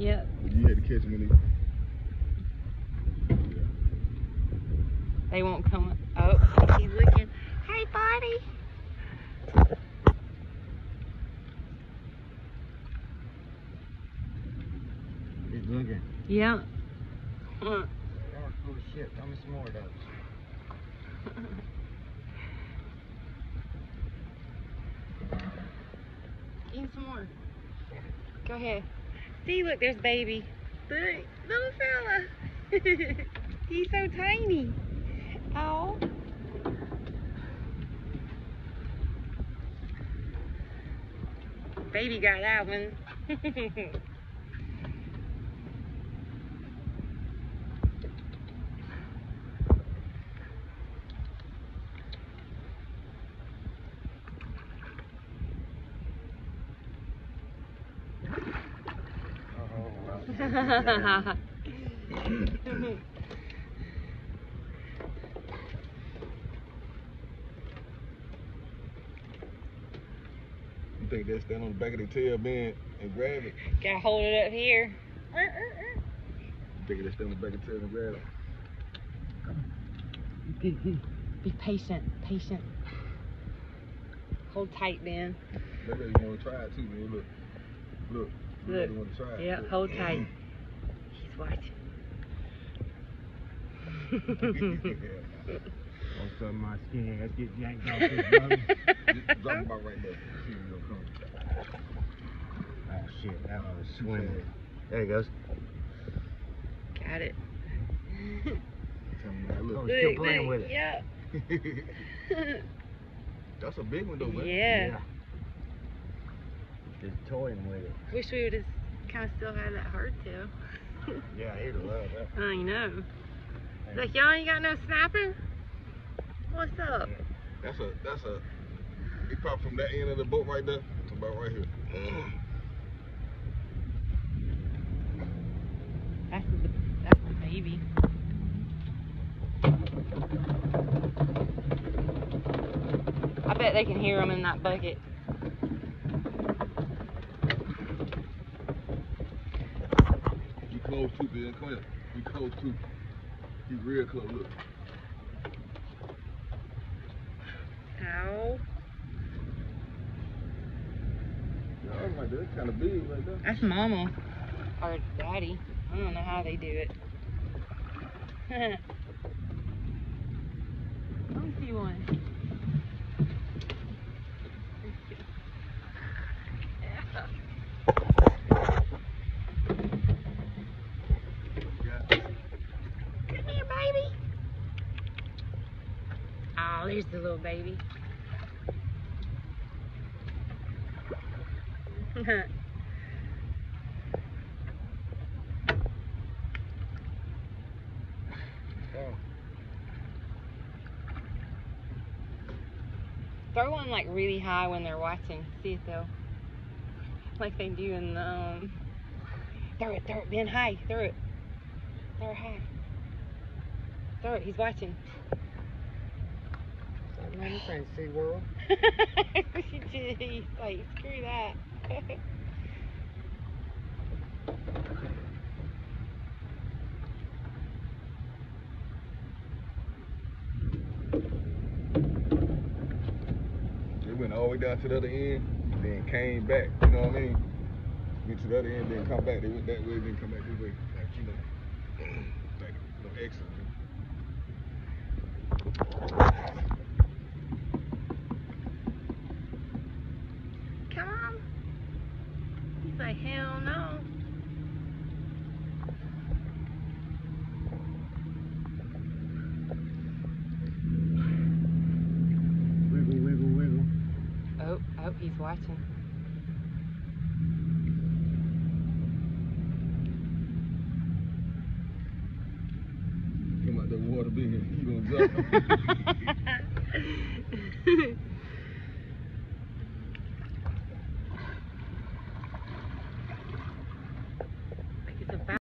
Yep. You had to catch him when he. They won't come. Oh, he's looking. Hey, buddy. He's looking. Yeah. Oh, that was full of shit. Tell me some more of those. Eat some more. Go ahead. See, look, there's baby. Look, little fella. He's so tiny. Oh. Baby got that one. Oh, well. You think they stand on the back of their tail, man, and grab it? Gotta hold it up here. You think they stand on the back of the tail and grab it? Be patient, patient. Hold tight, Ben. Maybe you want to try it too, man. Look, look. You Look. really want to try it. Yeah, Look. hold tight. He's watching. All of a sudden my skinny ass get yanked off this brother. Just drop him about right there. See if he'll come. Oh shit, that one was swimming. There he goes. Got it. Tell me, man, Oh, look. still playing with it. Yeah. That's a big one though, man. yeah. Just toying with it. Wish we would have kind of still had that hardtail. Yeah, he'd love that. I know. Like, y'all ain't got no snapper? What's up? That's a that's a. He popped from that end of the boat right there to about right here. That's the, that's the baby. I bet they can hear them in that bucket. Close too, Ben. Come here. You close too. He real close. Look. Ow. Was like, that's kind of big right there. That's mama. Or daddy. I don't know how they do it. Let me see one. Yeah. Come here, baby. Oh, there's the little baby. Throw one like really high when they're watching. See it they'll, like they do in the, um, throw it, throw it, Ben, high, throw it. Throw it high. Throw it, he's watching. Man, this ain't SeaWorld. he's like, screw that. They went all the way down to the other end, then came back. You know what I mean? Went to the other end, then come back. They went that way, then come back this way. Like, you know, like no exit. Come on. He's like, hell no. Wiggle, wiggle, wiggle. Oh, oh, he's watching. Come out that water big, he gonna jump.